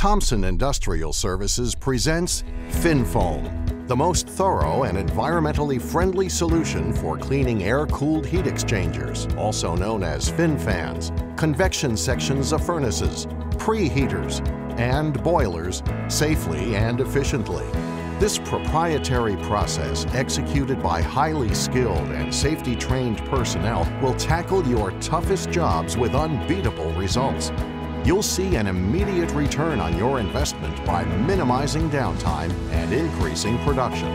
Thompson Industrial Services presents FinFoam, the most thorough and environmentally friendly solution for cleaning air-cooled heat exchangers, also known as FinFans, convection sections of furnaces, preheaters, and boilers safely and efficiently. This proprietary process, executed by highly skilled and safety-trained personnel, will tackle your toughest jobs with unbeatable results. You'll see an immediate return on your investment by minimizing downtime and increasing production.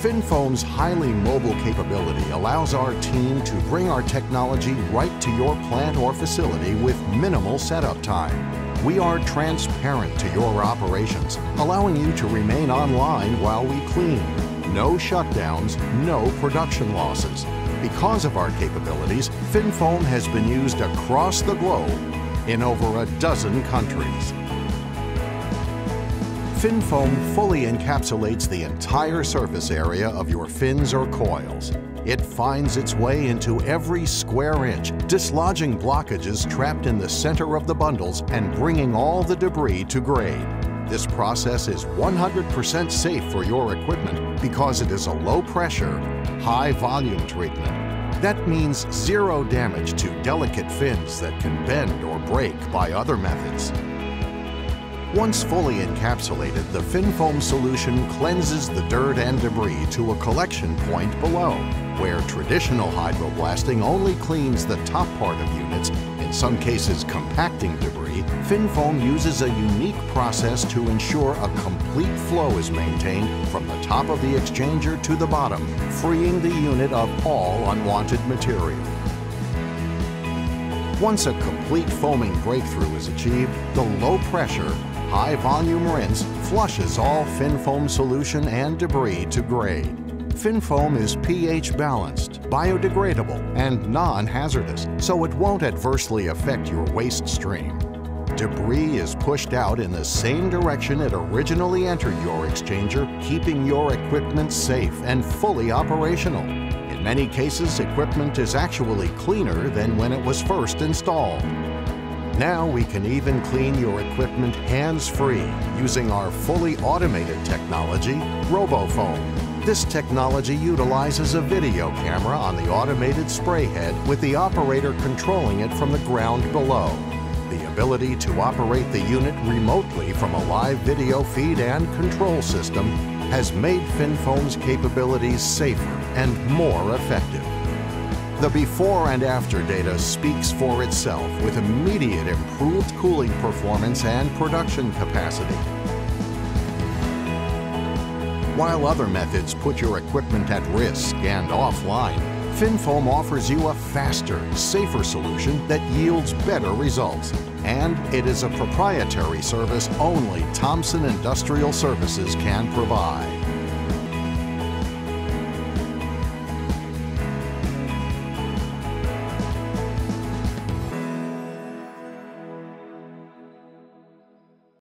FinFoam's highly mobile capability allows our team to bring our technology right to your plant or facility with minimal setup time. We are transparent to your operations, allowing you to remain online while we clean. No shutdowns, no production losses. Because of our capabilities, FinFoam has been used across the globe in over a dozen countries. FinFoam fully encapsulates the entire surface area of your fins or coils. It finds its way into every square inch, dislodging blockages trapped in the center of the bundles and bringing all the debris to grade. This process is 100% safe for your equipment because it is a low pressure, high volume treatment that means zero damage to delicate fins that can bend or break by other methods. Once fully encapsulated, the FinFoam solution cleanses the dirt and debris to a collection point below, where traditional hydroblasting only cleans the top part of units, in some cases compacting debris, FinFoam uses a unique process to ensure a complete flow is maintained from the top of the exchanger to the bottom, freeing the unit of all unwanted material. Once a complete foaming breakthrough is achieved, the low pressure, high volume rinse flushes all FinFoam solution and debris to grade. FinFoam is pH balanced, biodegradable, and non-hazardous, so it won't adversely affect your waste stream. Debris is pushed out in the same direction it originally entered your exchanger, keeping your equipment safe and fully operational. In many cases, equipment is actually cleaner than when it was first installed. Now we can even clean your equipment hands-free using our fully automated technology, RoboFoam. This technology utilizes a video camera on the automated spray head with the operator controlling it from the ground below. The ability to operate the unit remotely from a live video feed and control system has made FinFoam's capabilities safer and more effective. The before and after data speaks for itself with immediate improved cooling performance and production capacity. While other methods put your equipment at risk and offline, FinFoam offers you a faster, safer solution that yields better results. And it is a proprietary service only Thompson Industrial Services can provide.